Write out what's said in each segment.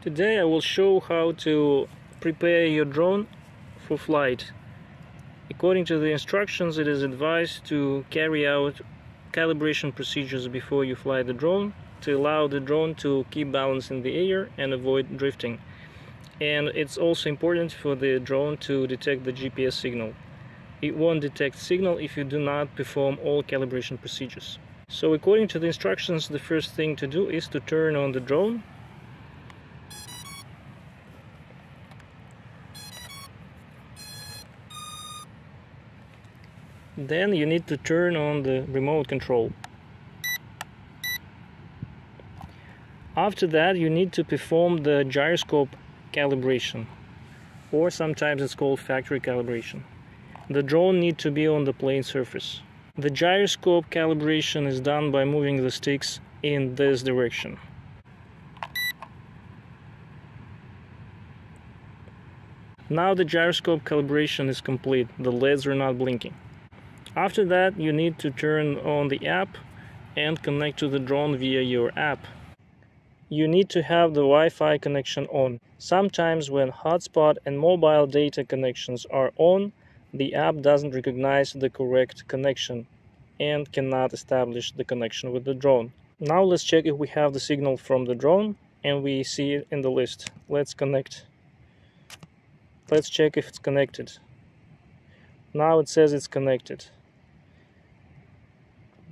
Today I will show how to prepare your drone for flight. According to the instructions, it is advised to carry out calibration procedures before you fly the drone to allow the drone to keep balance in the air and avoid drifting. And it's also important for the drone to detect the GPS signal. It won't detect signal if you do not perform all calibration procedures. So according to the instructions, the first thing to do is to turn on the drone Then you need to turn on the remote control. After that you need to perform the gyroscope calibration or sometimes it's called factory calibration. The drone need to be on the plane surface. The gyroscope calibration is done by moving the sticks in this direction. Now the gyroscope calibration is complete, the LEDs are not blinking. After that, you need to turn on the app and connect to the drone via your app. You need to have the Wi-Fi connection on. Sometimes when hotspot and mobile data connections are on, the app doesn't recognize the correct connection and cannot establish the connection with the drone. Now let's check if we have the signal from the drone and we see it in the list. Let's connect. Let's check if it's connected. Now it says it's connected.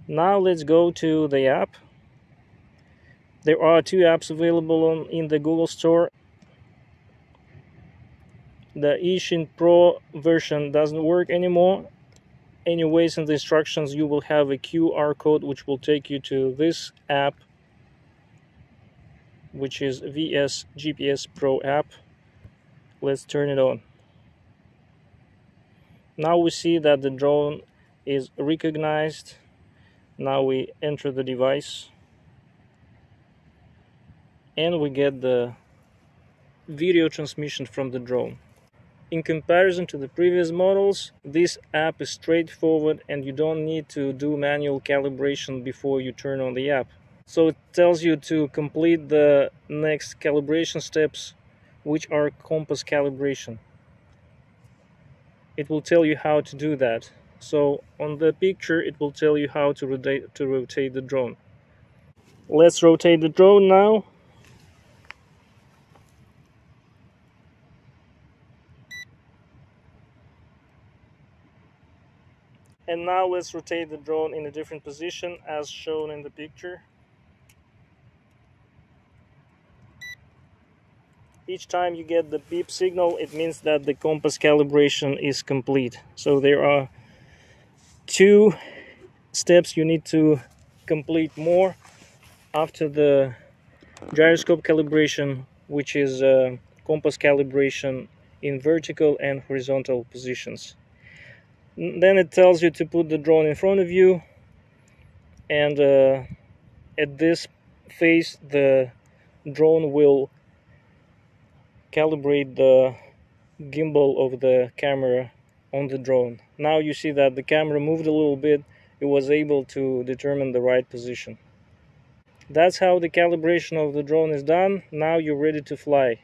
Now let's go to the app. There are two apps available on, in the Google Store. The Eachine Pro version doesn't work anymore. Anyways, in the instructions you will have a QR code which will take you to this app which is VS GPS Pro app. Let's turn it on. Now we see that the drone is recognized now we enter the device and we get the video transmission from the drone. In comparison to the previous models, this app is straightforward and you don't need to do manual calibration before you turn on the app. So it tells you to complete the next calibration steps, which are compass calibration. It will tell you how to do that. So on the picture it will tell you how to rotate, to rotate the drone. Let's rotate the drone now. And now let's rotate the drone in a different position as shown in the picture. Each time you get the beep signal, it means that the compass calibration is complete. So there are two steps you need to complete more after the gyroscope calibration which is uh, compass calibration in vertical and horizontal positions. Then it tells you to put the drone in front of you and uh, at this phase the drone will calibrate the gimbal of the camera on the drone. Now you see that the camera moved a little bit, it was able to determine the right position. That's how the calibration of the drone is done. Now you're ready to fly.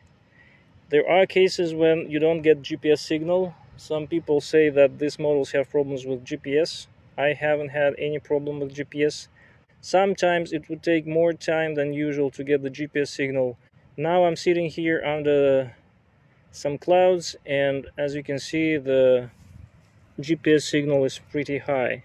There are cases when you don't get GPS signal. Some people say that these models have problems with GPS. I haven't had any problem with GPS. Sometimes it would take more time than usual to get the GPS signal. Now I'm sitting here under some clouds and as you can see the GPS signal is pretty high